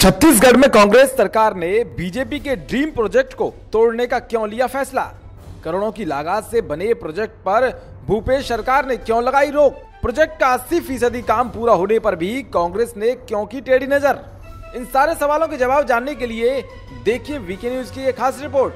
छत्तीसगढ़ में कांग्रेस सरकार ने बीजेपी के ड्रीम प्रोजेक्ट को तोड़ने का क्यों लिया फैसला? करोड़ों की लागत से बने प्रोजेक्ट पर भूपेश सरकार ने क्यों लगाई रोक? प्रोजेक्ट का 80 फ़ीसदी काम पूरा होने पर भी कांग्रेस ने क्यों की टेढ़ी नज़र? इन सारे सवालों के जवाब जानने के लिए देखिए वीके न्यूज़ की एक खास रिपोर्ट।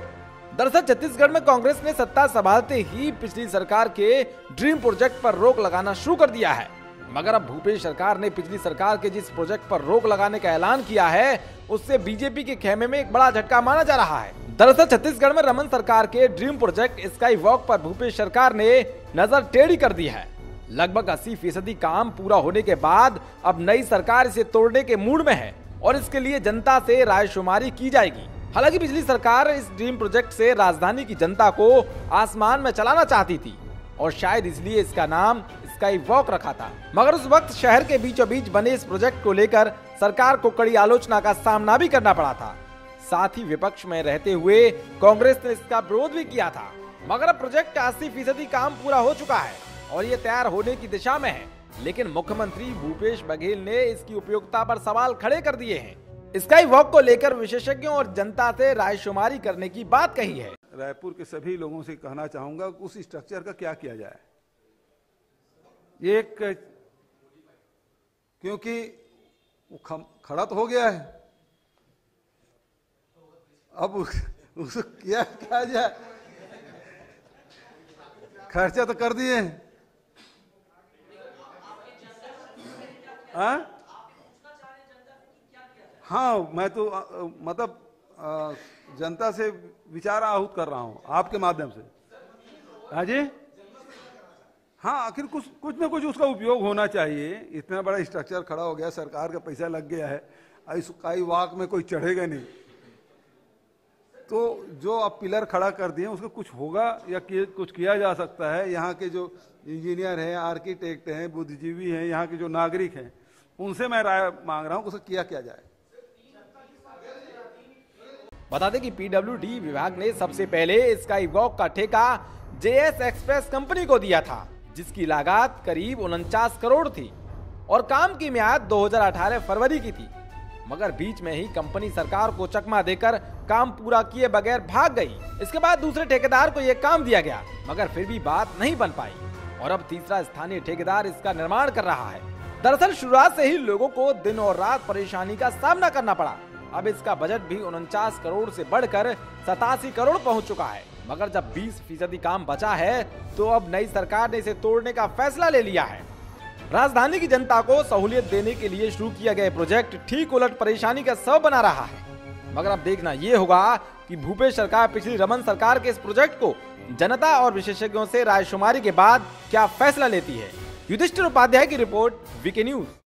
दरअसल छत्तीसगढ़ में कांग्रेस ने सत्ता संभालते ही पिछली सरकार के ड्रीम प्रोजेक्ट पर रोक लगाना शुरू कर दिया है। मगर अब भूपेश सरकार ने पिछली सरकार के जिस प्रोजेक्ट पर रोक लगाने का ऐलान किया है, उससे बीजेपी के खेमे में एक बड़ा झटका माना जा रहा है। दरअसल छत्तीसगढ़ में रमन सरकार के ड्रीम प्रोजेक्ट स्काई वॉक पर भूपेश सरकार ने नज़र टेढ़ी कर दी है। लगभग अस्सी फ़ीसदी काम पूरा होने के बाद अब नई सरकार इसे तोड़ने के मूड में है और इसके लिए जनता से रायशुमारी की जाएगी। हालाँकि पिछली सरकार इस ड्रीम प्रोजेक्ट से राजधानी की जनता को आसमान में चलाना चाहती थी और शायद इसलिए इसका नाम स्काई वॉक रखा था। मगर उस वक्त शहर के बीचों बीच बने इस प्रोजेक्ट को लेकर सरकार को कड़ी आलोचना का सामना भी करना पड़ा था। साथ ही विपक्ष में रहते हुए कांग्रेस ने इसका विरोध भी किया था। मगर अब प्रोजेक्ट अस्सी फ़ीसदी काम पूरा हो चुका है और ये तैयार होने की दिशा में है। लेकिन मुख्यमंत्री भूपेश बघेल ने इसकी उपयोगिता पर सवाल खड़े कर दिए हैं। स्काई वॉक को लेकर विशेषज्ञों और जनता से रायशुमारी करने की बात कही है। रायपुर के सभी लोगों से कहना चाहूँगा उस स्ट्रक्चर का क्या किया जाए। एक क्योंकि वो खड़ा तो हो गया है। अब उसको क्या, किया जाए खर्चा तो कर दिए। हाँ? हाँ मैं तो मतलब जनता से विचार आहूत कर रहा हूँ, आपके माध्यम से। हाँ जी? हाँ आखिर कुछ कुछ ना कुछ उसका उपयोग होना चाहिए। इतना बड़ा स्ट्रक्चर खड़ा हो गया सरकार का पैसा लग गया है कई वाक में कोई चढ़ेगा नहीं। तो जो आप पिलर खड़ा कर दिए उसका कुछ होगा या कि, कुछ किया जा सकता है? यहाँ के जो इंजीनियर हैं आर्किटेक्ट हैं बुद्धिजीवी हैं यहाँ के जो नागरिक हैं उनसे मैं राय मांग रहा हूँ उसका किया क्या जाए। बता दें कि पीडब्ल्यूडी विभाग ने सबसे पहले स्काई वॉक का ठेका जेएस एक्सप्रेस कंपनी को दिया था। जिसकी लागत करीब उनचास करोड़ थी और काम की म्याद 2018 फरवरी की थी। मगर बीच में ही कंपनी सरकार को चकमा देकर काम पूरा किए बगैर भाग गई। इसके बाद दूसरे ठेकेदार को यह काम दिया गया, मगर फिर भी बात नहीं बन पाई। और अब तीसरा स्थानीय ठेकेदार इसका निर्माण कर रहा है। दरअसल शुरुआत से ही लोगों को दिन और रात परेशानी का सामना करना पड़ा। अब इसका बजट भी उनचास करोड़ से बढ़कर सतासी करोड़ पहुँच चुका है। मगर जब 20 फ़ीसदी काम बचा है तो अब नई सरकार ने इसे तोड़ने का फैसला ले लिया है। राजधानी की जनता को सहूलियत देने के लिए शुरू किया गया प्रोजेक्ट ठीक उलट परेशानी का सब बना रहा है। मगर अब देखना ये होगा कि भूपेश सरकार, पिछली रमन सरकार के इस प्रोजेक्ट को जनता और विशेषज्ञों से रायशुमारी के बाद क्या फैसला लेती है। युधिष्ठिर उपाध्याय की रिपोर्ट, वीके न्यूज़।